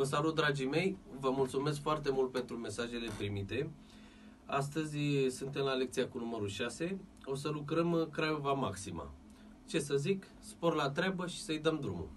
Vă salut, dragii mei, vă mulțumesc foarte mult pentru mesajele primite. Astăzi suntem la lecția cu numărul 6. O să lucrăm uh, Craiova Maxima. Ce să zic? Spor la treabă și să-i dăm drumul.